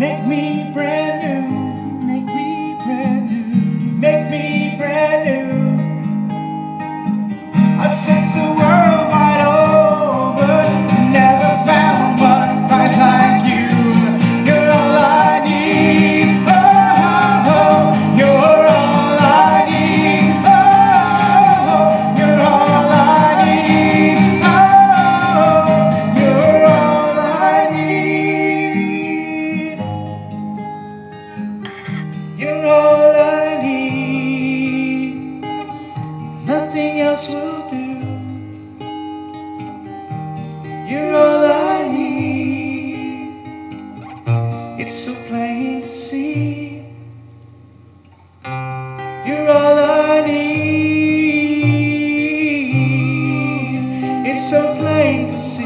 Make me brand new. You're all I need. Nothing else will do. You're all I need. It's so plain to see. You're all I need. It's so plain to see.